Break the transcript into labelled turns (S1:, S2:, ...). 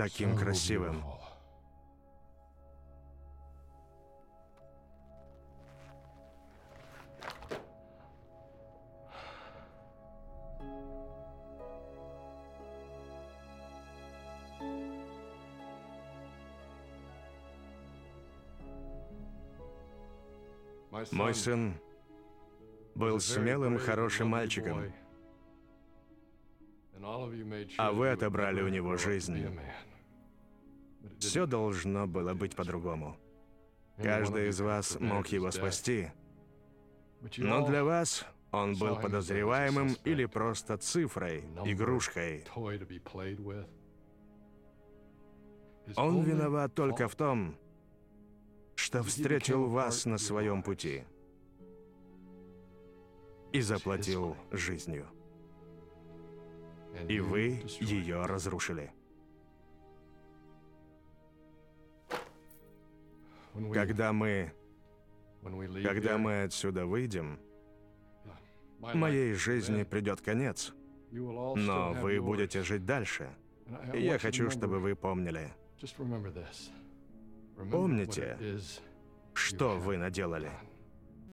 S1: таким красивым. Мой сын был смелым, хорошим мальчиком, а вы отобрали у него жизнь. Все должно было быть по-другому. Каждый из вас мог его спасти, но для вас он был подозреваемым или просто цифрой, игрушкой. Он виноват только в том, что встретил вас на своем пути и заплатил жизнью. И вы ее разрушили. Когда мы... Когда мы отсюда выйдем, моей жизни придет конец. Но вы будете жить дальше. И я хочу, чтобы вы помнили. Помните, что вы наделали.